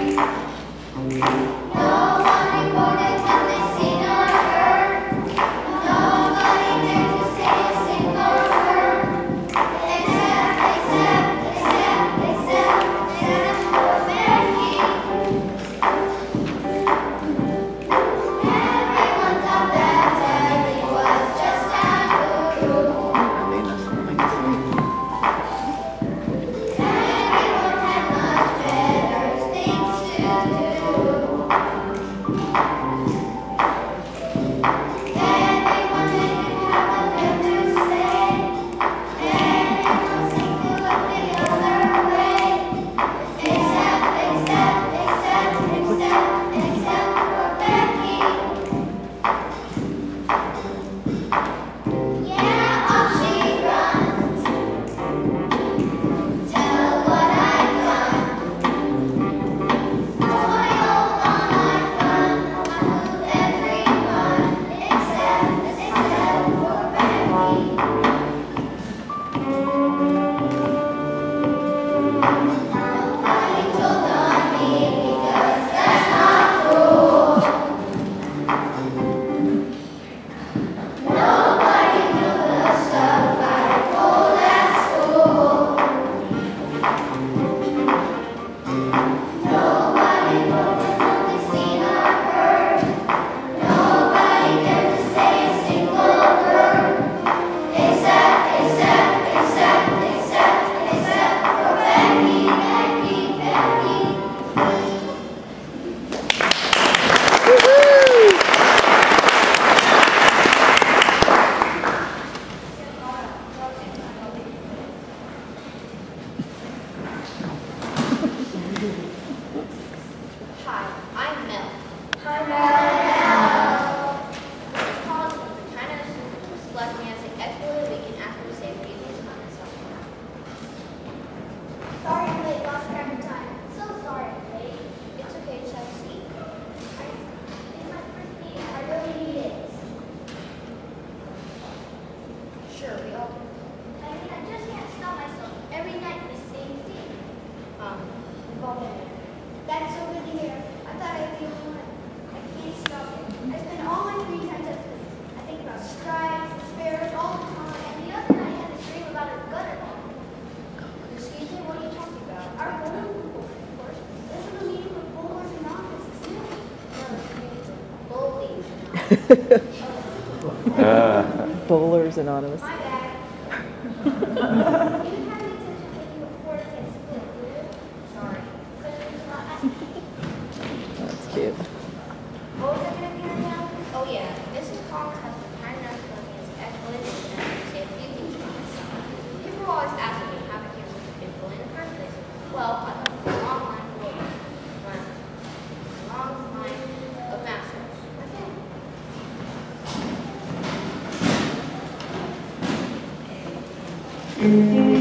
No one important. punya zakat tuh bikin aku uh. Bullies Anonymous. Mm-hmm.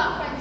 Tổng.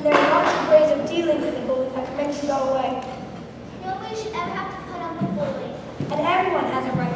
and there are lots of ways of dealing with the bully that can make you go away. Nobody should ever have to put up with bullying. And everyone has a right